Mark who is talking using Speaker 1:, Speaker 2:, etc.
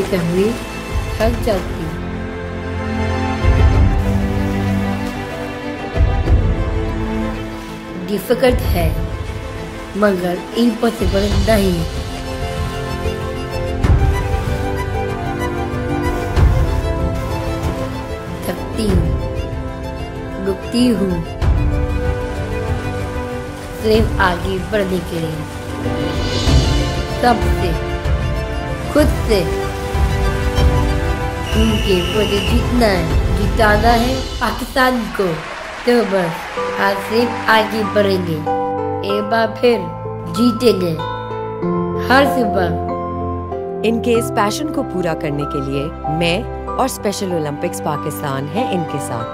Speaker 1: हुए थक जाती डिफ़िकल्ट है, मगर इम्पॉसिबल नहीं। थकती हूँ, रुकती हूँ। सिर्फ़ आगे बढ़ने के लिए, सबसे, खुद से। उनके मुझे जीतना है जिताना है पाकिस्तान को तो बस आज से आगे बढ़ेंगे। एक बार फिर जीतेंगे। हर सुबह
Speaker 2: इनके इस पैशन को पूरा करने के लिए मैं और स्पेशल ओलंपिक्स पाकिस्तान है इनके साथ।